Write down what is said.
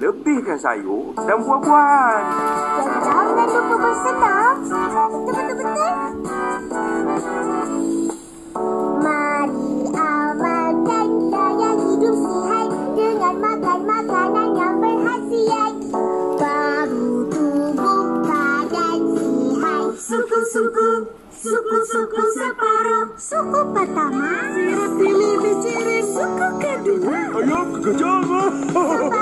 Lebihkan sayur dan buah-buahan. Jangan lupa bersenam. Betul-betul-betul. Mari amalkan gaya hidup sihat dengan makan makanan yang berhasiat. Baru tubuh badan sihat. Suku-suku, suku-suku separuh. Suku pertama. Saya pilih biji suku kedua. Ayam kekejang.